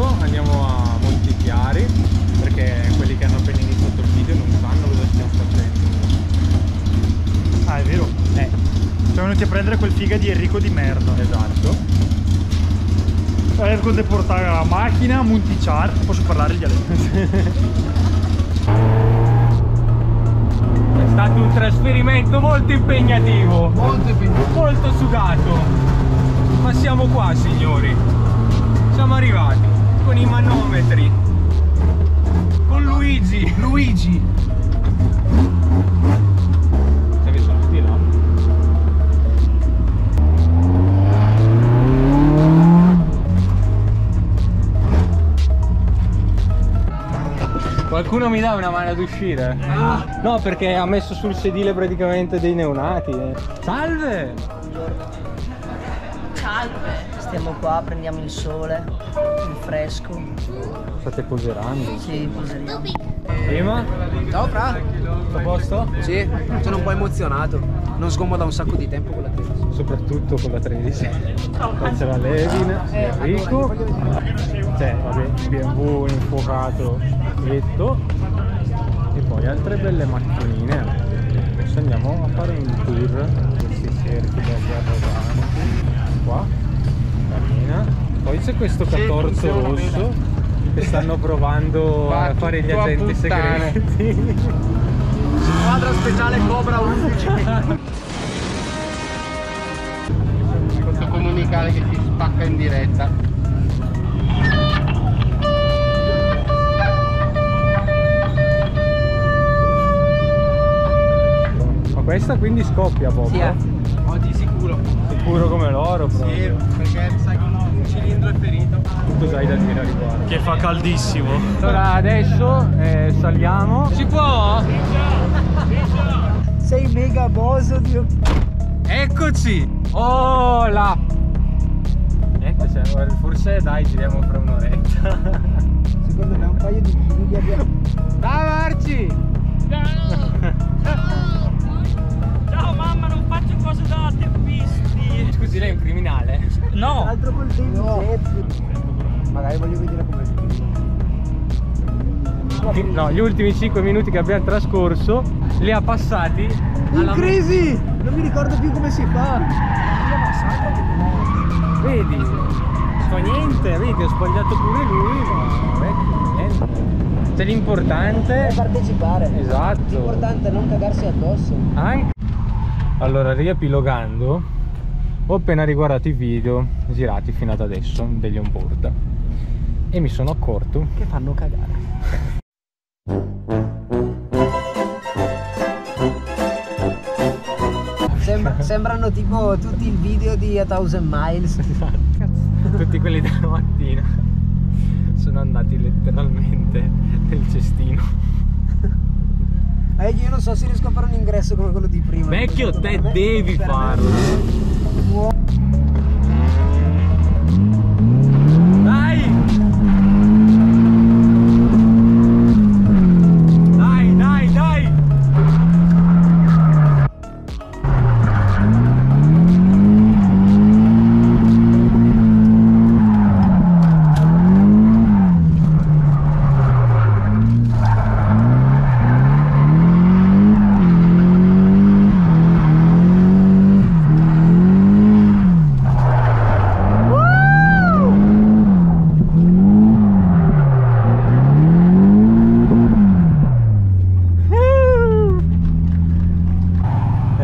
trasferimento, andiamo a Montichiari perché quelli che hanno appena iniziato il video non sanno cosa stiamo facendo. Ah, è vero. Eh, Siamo venuti a prendere quel figa di Enrico di merda. esatto. Enrico di portare la macchina a Montichar. Posso parlare il dialetto? È stato un trasferimento molto impegnativo. Molto impegnativo. Molto sudato. Ma siamo qua signori. Siamo arrivati con i manometri. Con Luigi. Luigi. Là. Qualcuno mi dà una mano ad uscire? No, perché ha messo sul sedile praticamente dei neonati. eh. Salve! Salve! Stiamo qua, prendiamo il sole, il fresco. State poserando. Sì, poseriamo. Prima? Ciao Fra. Tutto a posto? Sì, sono un po' emozionato. Non scomoda un sacco di tempo quella testa. soprattutto con la 13 poi c'era Levin Enrico c'è vabbè BMW infuocato Etto e poi altre belle macchinine adesso andiamo a fare un tour di questi cerchi belli arroganti qua carina poi c'è questo catorzo rosso che stanno provando Va a fare gli agenti segreti Squadra speciale Cobra 11. Questo comunicare che si spacca in diretta. ma questa quindi scoppia Bob? Sì, eh. Oggi sicuro. Sicuro come l'oro Sì, perché sai che uno- un cilindro è ferito. Cosa hai da dire a riguardo? Che fa caldissimo. Allora adesso eh, saliamo. Si può? Sei mega boso, Dio. Eccoci! Oh là! Niente, cioè, forse dai, giriamo fra un'oretta. È un criminale? No, Altro col tempo. Magari voglio vedere come No, gli ultimi 5 minuti che abbiamo trascorso li ha passati In alla... crisi! Non mi ricordo più come si fa. Vedi? Fa niente, vedi, ho sbagliato pure lui, ma niente. C'è l'importante... È partecipare. Esatto. L'importante è non cagarsi addosso. Anche... Allora, riepilogando, ho appena riguardato i video girati fino ad adesso degli onboard e mi sono accorto Che fanno cagare. Sembra- sembrano tipo tutti il video di A Thousand Miles. Cazzo, tutti quelli della mattina sono andati letteralmente nel cestino. Eh, io non so se riesco a fare un ingresso come quello di prima. Vecchio, te devi farlo. Whoa.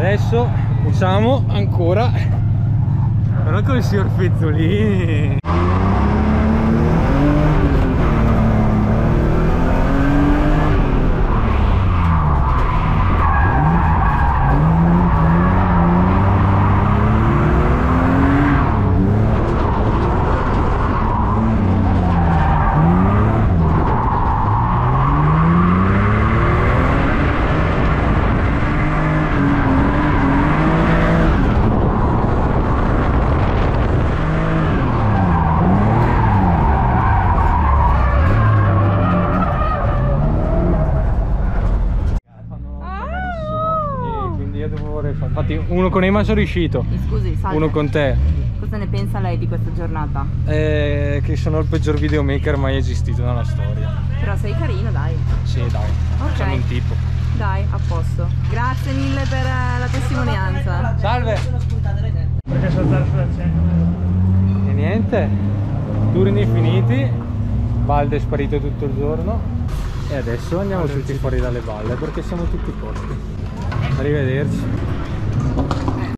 Adesso usciamo ancora però con il signor Fezzolini Uno con Ema sono riuscito. Mi scusi, salve. Uno con te. Cosa ne pensa lei di questa giornata? Eh, che sono il peggior videomaker mai esistito nella storia. Però sei carino, dai. Sì, dai. Ok. Sono un tipo. Dai, a posto. Grazie mille per eh, la testimonianza. Salve! Perché saltare sulla cena? E niente, turni finiti, Valde è sparito tutto il giorno e adesso andiamo tutti fuori dalle balle perché siamo tutti posti. Arrivederci.